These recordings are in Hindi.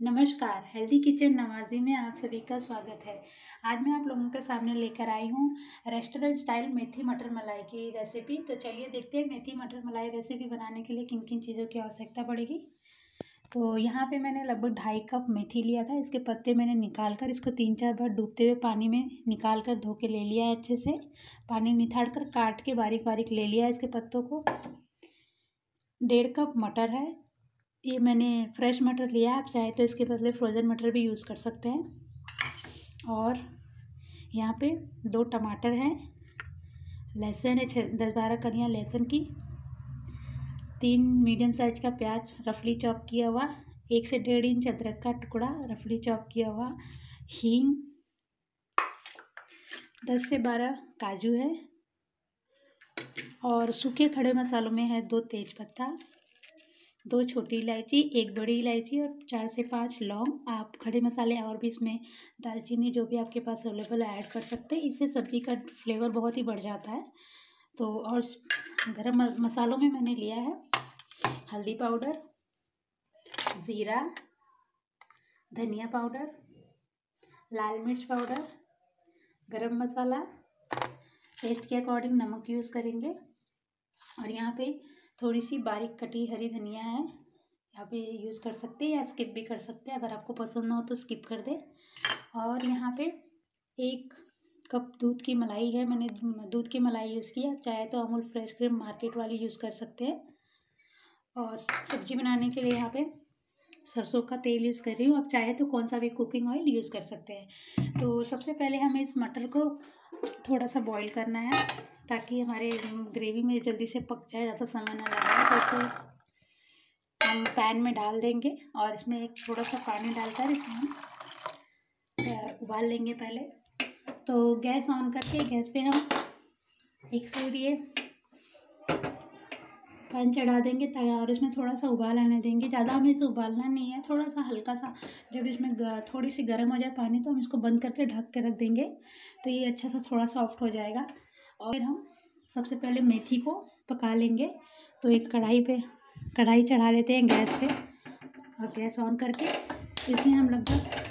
नमस्कार हेल्दी किचन नवाजी में आप सभी का स्वागत है। आज मैं आप लोगों के सामने लेकर आई हूँ रेस्टोरेंट स्टाइल मेथी मटर मलाई की रेसिपी तो चलिए देखते हैं मेथी मटर मलाई रेसिपी बनाने के लिए किन किन चीज़ों की आवश्यकता पड़ेगी। तो यहाँ पे मैंने लगभग ढाई कप मेथी लिया था, इसके पत्ते मैंने निकाल कर इसको तीन चार बार डूबते हुए पानी में निकाल कर धो के ले लिया है अच्छे से। पानी निथाड़ कर काट के बारीक बारीक ले लिया है इसके पत्तों को। डेढ़ कप मटर है ये मैंने फ्रेश मटर लिया है, आप चाहे तो इसके बदले फ्रोज़न मटर भी यूज़ कर सकते हैं। और यहाँ पे दो टमाटर हैं, लहसुन है छः, दस बारह कलियाँ लहसुन की। तीन मीडियम साइज़ का प्याज रफली चॉप किया हुआ, एक से डेढ़ इंच अदरक का टुकड़ा रफली चॉप किया हुआ, हींग, दस से बारह काजू है, और सूखे खड़े मसालों में है दो तेज पत्ता। दो छोटी इलायची, एक बड़ी इलायची और चार से पाँच लौंग। आप खड़े मसाले और भी इसमें दालचीनी जो भी आपके पास अवेलेबल है ऐड कर सकते हैं। इससे सब्ज़ी का फ्लेवर बहुत ही बढ़ जाता है। तो और गरम मसालों में मैंने लिया है हल्दी पाउडर, ज़ीरा, धनिया पाउडर, लाल मिर्च पाउडर, गरम मसाला टेस्ट के अकॉर्डिंग नमक यूज़ करेंगे। और यहाँ पे थोड़ी सी बारीक कटी हरी धनिया है। यहाँ पे यूज़ कर सकते हैं या स्किप भी कर सकते हैं। अगर आपको पसंद ना हो तो स्किप कर दे। और यहाँ पे एक कप दूध की मलाई है। मैंने दूध की मलाई यूज़ की आप चाहे तो अमूल फ्रेश क्रीम मार्केट वाली यूज़ कर सकते हैं। और सब्ज़ी बनाने के लिए यहाँ पे सरसों का तेल यूज़ कर रही हूँ। आप चाहे तो कौन सा भी कुकिंग ऑयल यूज़ कर सकते हैं। तो सबसे पहले हमें इस मटर को थोड़ा सा बॉईल करना है। ताकि हमारे ग्रेवी में जल्दी से पक जाए, ज़्यादा समय ना लगा। तो इसको हम पैन में डाल देंगे और इसमें एक थोड़ा सा पानी डालकर इसमें उबाल लेंगे पहले। तो गैस ऑन करके, गैस पे हम एक साइड ये पैन चढ़ा देंगे और इसमें थोड़ा सा उबाल आने देंगे। ज़्यादा हमें इसे उबालना नहीं है थोड़ा सा हल्का सा जब इसमें थोड़ी सी गर्म हो जाए पानी तो हम इसको बंद करके ढक के रख देंगे। तो ये अच्छा सा थोड़ा सॉफ्ट हो जाएगा। और फिर हम सबसे पहले मेथी को पका लेंगे। तो एक कढ़ाई पे, कढ़ाई चढ़ा लेते हैं गैस पे। और गैस ऑन करके इसमें हम लगभग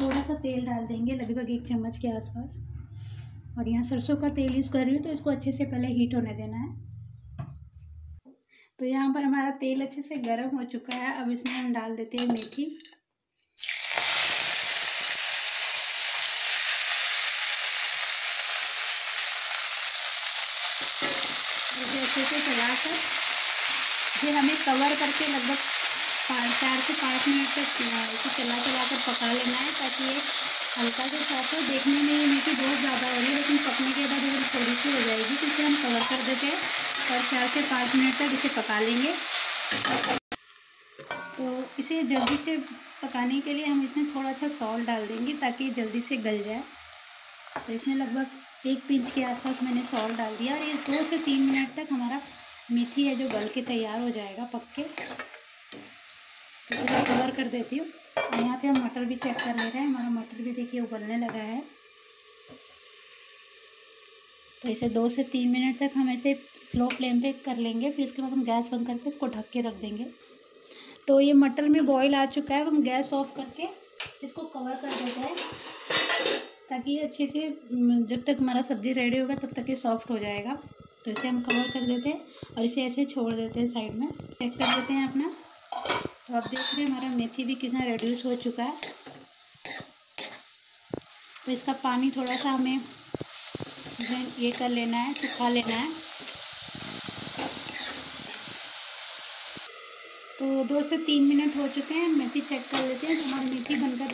थोड़ा सा तेल डाल देंगे, लगभग एक चम्मच के आसपास। और यहाँ सरसों का तेल यूज़ कर रही हूँ तो इसको अच्छे से पहले हीट होने देना है। तो यहाँ पर हमारा तेल अच्छे से गर्म हो चुका है। अब इसमें हम डाल देते हैं मेथी। अच्छे से चलाकर फिर हमें कवर करके लगभग पाँच, चार से पाँच मिनट तक इसे चला चला कर पका लेना है, ताकि ये हल्का से सॉफ्ट हो। देखने में ये मेथी बहुत ज़्यादा हो रही है, लेकिन पकने के बाद अगर थोड़ी सी हो जाएगी तो इसे हम कवर कर देते हैं और चार से पाँच मिनट तक इसे पका लेंगे। तो इसे जल्दी से पकाने के लिए हम इसमें थोड़ा सा सॉल्ट डाल देंगे, ताकि जल्दी से गल जाए। तो इसमें लगभग एक पिंच के आसपास मैंने सॉल्ट डाल दिया और ये दो से तीन मिनट तक हमारा मेथी है जो गल के तैयार हो जाएगा पक के तो कवर कर देती हूँ। यहाँ पे हम मटर भी चेक कर ले रहे हैं। हमारा मटर भी देखिए उबलने लगा है। तो इसे दो से तीन मिनट तक हम ऐसे स्लो फ्लेम पे कर लेंगे। फिर इसके बाद हम गैस बंद करके इसको ढक के रख देंगे। तो ये मटर में बॉईल आ चुका है। हम गैस ऑफ़ करके इसको कवर कर देते हैं। ताकि अच्छे से जब तक हमारा सब्ज़ी रेडी होगा, तब तक ये सॉफ्ट हो जाएगा। तो इसे हम कवर कर देते हैं और इसे ऐसे छोड़ देते हैं साइड में। चेक कर देते हैं अपना। तो आप देख रहे हैं हमारा मेथी भी कितना रेड्यूस हो चुका है। तो इसका पानी थोड़ा सा हमें ये कर लेना है, सुखा लेना है। तो दो से तीन मिनट हो चुके हैं। मेथी चेक कर लेते हैं। तो हमारी मेथी बनकर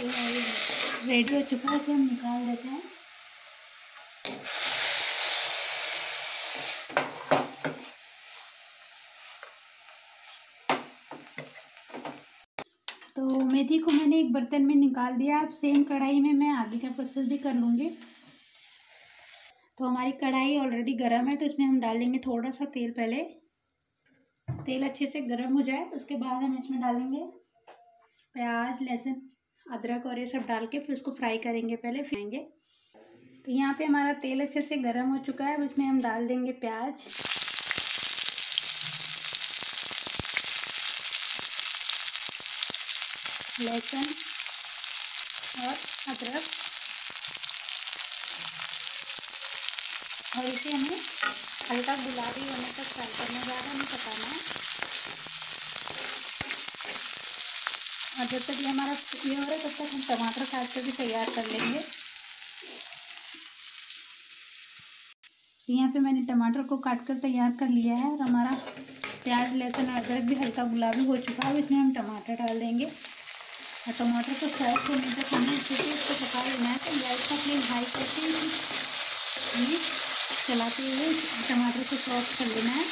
रेडी हो चुका है हम निकाल देते हैं? तो मेथी को मैंने एक बर्तन में निकाल दिया। अब सेम कढ़ाई में मैं आगे का प्रोसेस भी कर लूँगी। तो हमारी कढ़ाई ऑलरेडी गर्म है तो इसमें हम डालेंगे थोड़ा सा तेल पहले। तेल अच्छे से गर्म हो जाए, उसके बाद हम इसमें डालेंगे प्याज, लहसुन। अदरक और ये सब डाल के फिर उसको फ्राई करेंगे पहले फ्राएँगे तो यहाँ पे हमारा तेल अच्छे से गर्म हो चुका है इसमें हम डाल देंगे प्याज। लहसुन और अदरक। और इसे हमें हल्का गुलाबी होने तक फ्राई करना ज़्यादा नहीं पकाना है। और जब तक ये हमारा ये हो रहा है, तब तक हम टमाटर काट कर भी तैयार कर लेंगे। यहाँ पे मैंने टमाटर को काट कर तैयार कर लिया है और हमारा प्याज, लहसुन, अदरक भी हल्का गुलाबी हो चुका है इसमें हम टमाटर डाल देंगे। और टमाटर को सॉफ्ट होने तक हमें अच्छे से इसको पका लेना है तो गैस का फ्लेम हाई करके चलाते हुए टमाटर को सॉफ्ट कर लेना है।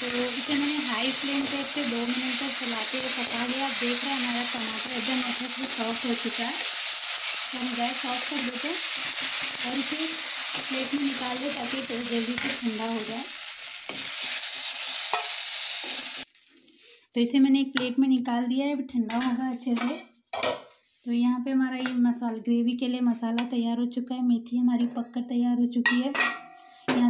तो इसे मैंने हाई फ्लेम पे से दो मिनट तक चलाते हुए पका लिया। आप देख रहे हैं हमारा टमाटर एकदम अच्छे से सॉफ्ट हो चुका है। तो हम गैस ऑफ़ कर देते हैं और इसे प्लेट में निकाल दें ताकि तो जल्दी से ठंडा हो जाए। तो इसे मैंने एक प्लेट में निकाल दिया है। अभी ठंडा होगा अच्छे से। तो यहाँ पे हमारा ये मसाला ग्रेवी के लिए मसाला तैयार हो चुका है। मेथी हमारी पककर तैयार हो चुकी है।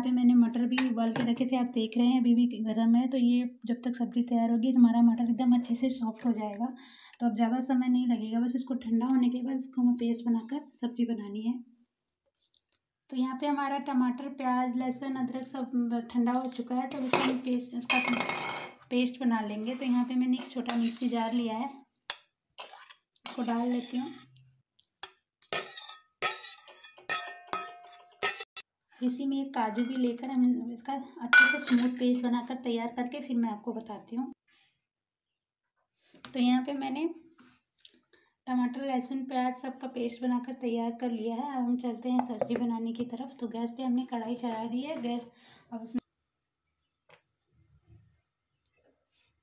यहाँ पे मैंने मटर भी उबाल के रखे थे, आप देख रहे हैं, अभी भी गर्म है तो ये जब तक सब्ज़ी तैयार होगी, हमारा मटर एकदम अच्छे से सॉफ्ट हो जाएगा। तो अब ज़्यादा समय नहीं लगेगा, बस इसको ठंडा होने के बाद इसको हमें पेस्ट बनाकर सब्ज़ी बनानी है। तो यहाँ पे हमारा टमाटर, प्याज, लहसुन, अदरक सब ठंडा हो चुका है तो इसको हम पेस्ट इसका पेस्ट बना लेंगे। तो यहाँ पे मैंने एक छोटा मिक्सी जार लिया है, इसको डाल लेती हूँ। इसी में एक काजू भी लेकर हम इसका अच्छे से स्मूथ पेस्ट बनाकर तैयार करके फिर मैं आपको बताती हूँ। तो यहाँ पे मैंने टमाटर, लहसुन, प्याज सबका पेस्ट बनाकर तैयार कर लिया है। अब हम चलते हैं सब्ज़ी बनाने की तरफ़। तो गैस पे हमने कढ़ाई चढ़ा दी है। गैस अब उसमें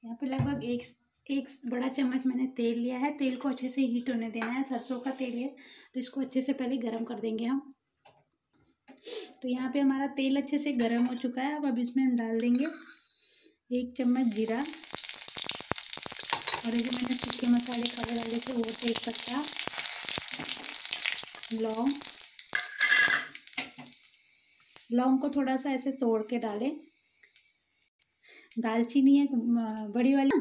यहाँ पे लगभग एक एक बड़ा चम्मच मैंने तेल लिया है। तेल को अच्छे से हीट होने देना है। सरसों का तेल है। तो इसको अच्छे से पहले गर्म कर देंगे हम। तो यहाँ पे हमारा तेल अच्छे से गर्म हो चुका है। अब अब इसमें हम डाल देंगे एक चम्मच जीरा। और जो मैंने सूखे मसाले खड़े डाले थे, वो तेज पत्ता, लौंग। लौंग को थोड़ा सा ऐसे तोड़ के डालें। दालचीनी है बड़ी वाली।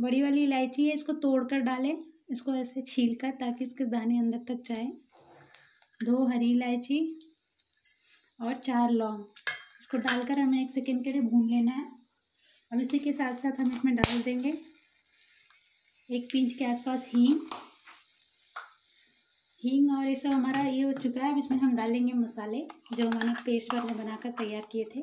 बड़ी वाली इलायची है, इसको तोड़ कर डालें। इसको ऐसे छील कर ताकि इसके दाने अंदर तक जाए। दो हरी इलायची और चार लौंग। इसको डालकर हमें एक सेकेंड के लिए भून लेना है। अब इसी के साथ साथ हम इसमें डाल देंगे एक पिंच के आसपास हींग। हींग और ये सब हमारा ये हो चुका है। अब इसमें हम डालेंगे मसाले, जो हमने पेस्ट वाले बनाकर तैयार किए थे।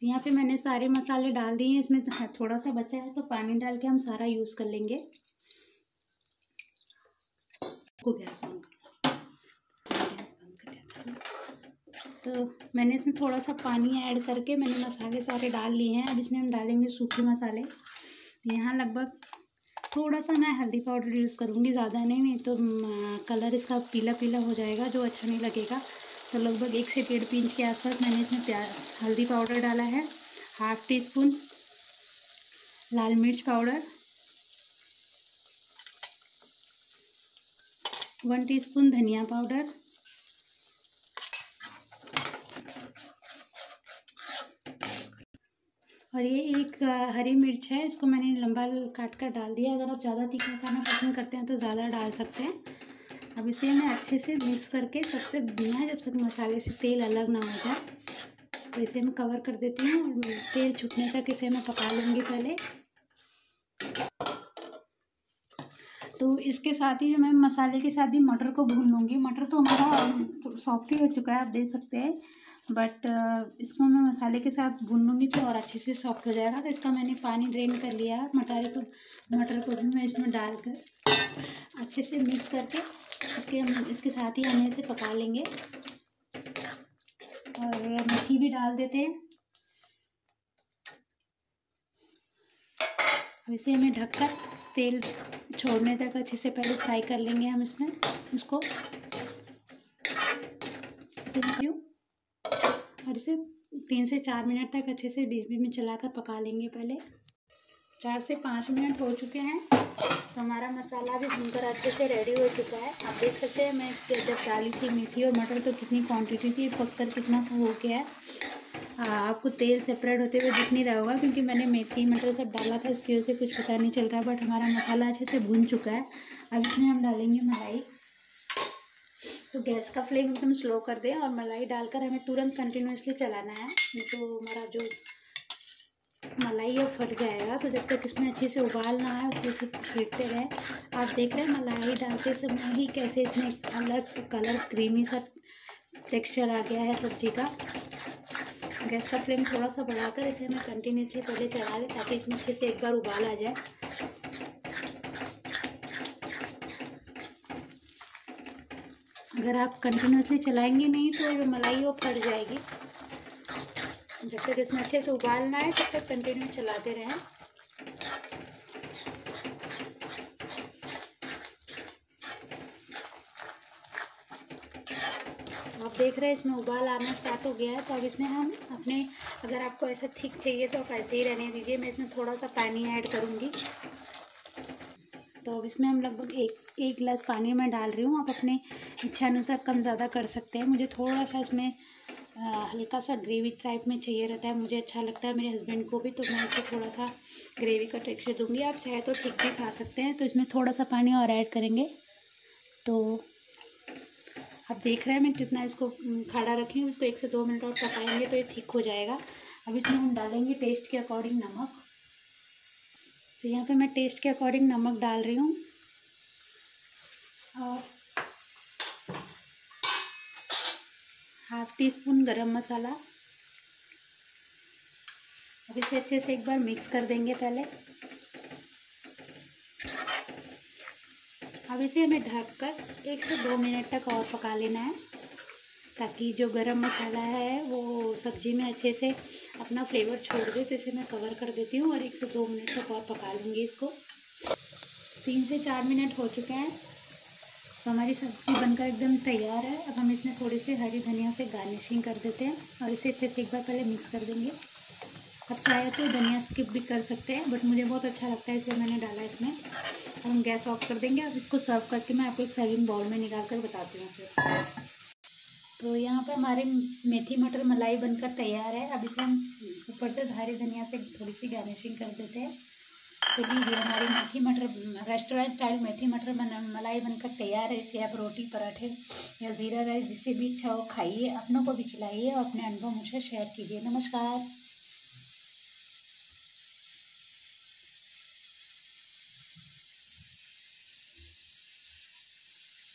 यहाँ पे मैंने सारे मसाले डाल दिए हैं। इसमें थोड़ा सा बचा है तो पानी डाल के हम सारा यूज़ कर लेंगे। इसको गैस ऑन तो मैंने इसमें थोड़ा सा पानी ऐड करके मैंने मसाले सारे डाल लिए हैं। अब इसमें हम डालेंगे सूखे मसाले। यहाँ लगभग थोड़ा सा मैं हल्दी पाउडर यूज़ करूँगी, ज़्यादा नहीं नहीं तो कलर इसका पीला पीला हो जाएगा, जो अच्छा नहीं लगेगा। तो लगभग एक से डेढ़ पिंच के आसपास मैंने इसमें प्याज, हल्दी पाउडर डाला है, हाफ़ टी स्पून लाल मिर्च पाउडर, वन टीस्पून धनिया पाउडर, और ये एक हरी मिर्च है, इसको मैंने लंबा काट कर डाल दिया अगर आप ज़्यादा तीखा खाना पसंद करते हैं तो ज़्यादा डाल सकते हैं। अब इसे मैं अच्छे से मिक्स करके सबसे बिना जब तक मसाले से तेल अलग ना हो जाए तो इसे मैं कवर कर देती हूँ और तेल छुटने तक इसे मैं पका लूँगी पहले। तो इसके साथ ही मैं मसाले के साथ ही मटर को भून लूँगी। मटर तो हमारा सॉफ्ट ही हो चुका है, आप देख सकते हैं। बट इसको मैं मसाले के साथ भून लूँगी तो और अच्छे से सॉफ्ट हो जाएगा। तो इसका मैंने पानी ड्रेन कर लिया मटर को मटर को भी मैं इसमें डालकर अच्छे से मिक्स करके इसके हम इसके साथ ही हमें इसे पका लेंगे। और मेथी भी डाल देते हैं। अब इसे हमें ढककर तेल छोड़ने तक अच्छे से पहले फ्राई कर लेंगे हम इसमें, इसको। इसे और इसे तीन से चार मिनट तक अच्छे से बीच बीच में चलाकर पका लेंगे पहले। चार से पाँच मिनट हो चुके हैं। तो हमारा मसाला भी भूनकर अच्छे से रेडी हो चुका है। आप देख सकते हैं मैं जब डाली थी मेथी और मटर तो कितनी क्वांटिटी थी, पककर कितना हो गया है। आपको तेल सेपरेट होते हुए दिख नहीं रहा होगा क्योंकि मैंने मेथी, मटर सब डाला था, इसकी वजह से कुछ पता नहीं चल रहा बट हमारा मसाला अच्छे से भून चुका है। अब इसमें हम डालेंगे मलाई। तो गैस का फ्लेम एकदम स्लो कर दें और मलाई डालकर हमें तुरंत कंटिन्यूसली चलाना है तो हमारा जो मलाई अब फट जाएगा तो जब तक इसमें अच्छे से उबाल ना आए, उसे उसे फेंटते रहे। आप देख रहे हैं, मलाई डालते समय ही कैसे इसमें अलग कलर क्रीमी सा टेक्सचर आ गया है सब्ज़ी का। गैस का फ्लेम थोड़ा सा बढ़ाकर इसे हमें कंटिन्यूसली पहले चला दें ताकि इसमें अच्छे से एक बार उबाल आ जाए। अगर आप कंटिन्यूसली चलाएँगे नहीं तो मलाई वो फट जाएगी। जब तक इसमें अच्छे से उबालना है, तब तक कंटिन्यू चलाते रहें। आप देख रहे हैं, इसमें उबाल आना स्टार्ट हो गया है तो अब इसमें हम अपने, अगर आपको ऐसा थिक चाहिए तो आप ऐसे ही रहने दीजिए। मैं इसमें थोड़ा सा पानी ऐड करूँगी। तो अब इसमें हम लगभग एक एक गिलास पानी में डाल रही हूँ। आप अपने इच्छा अनुसार कम ज़्यादा कर सकते हैं। मुझे थोड़ा सा इसमें हल्का सा ग्रेवी टाइप में चाहिए रहता है। मुझे अच्छा लगता है मेरे हस्बैंड को भी तो मैं इसे थोड़ा सा ग्रेवी का टेक्सचर दूँगी। आप चाहे तो ठीक भी खा सकते हैं। तो इसमें थोड़ा सा पानी और ऐड करेंगे। तो आप देख रहे हैं, मैं कितना इसको खड़ा रखी हूँ। इसको एक से दो मिनट और पकाएँगे तो ये ठीक हो जाएगा। अब इसमें हम डालेंगे टेस्ट के अकॉर्डिंग नमक। तो यहाँ पे मैं टेस्ट के अकॉर्डिंग नमक डाल रही हूँ। और हाफ़ टी स्पून गरम मसाला। अब इसे अच्छे से एक बार मिक्स कर देंगे पहले। अब इसे हमें ढककर एक से दो मिनट तक और पका लेना है, ताकि जो गरम मसाला है, वो सब्ज़ी में अच्छे से अपना फ्लेवर छोड़ दे तो इसे मैं कवर कर देती हूँ और एक से दो मिनट तक और पका लूँगी इसको। तीन से चार मिनट हो चुके हैं। तो हमारी सब्ज़ी बनकर एकदम तैयार है। अब हम इसमें थोड़ी सी हरी धनिया से गार्निशिंग कर देते हैं और इसे फिर एक बार पहले मिक्स कर देंगे। अब चाहे तो धनिया स्किप भी कर सकते हैं बट मुझे बहुत अच्छा लगता है इसलिए मैंने डाला इसमें। अब हम गैस ऑफ़ कर देंगे अब इसको सर्व करके मैं आपको एक सर्विंग बाउल में निकाल कर बताती हूँ फिर। तो यहाँ पे हमारे मेथी मटर मलाई बनकर तैयार है। अब इसे हम ऊपर से हरी धनिया से थोड़ी सी गार्निशिंग कर देते हैं। तो लीजिए हमारी मेथी मटर रेस्टोरेंट स्टाइल मेथी मटर बना, मलाई बनकर तैयार है इसे आप रोटी पराठे या ज़ीरा राइस जिससे भी इच्छा हो, खाइए, अपनों को भी खिलाइए और अपने अनुभव मुझे शेयर कीजिए। नमस्कार।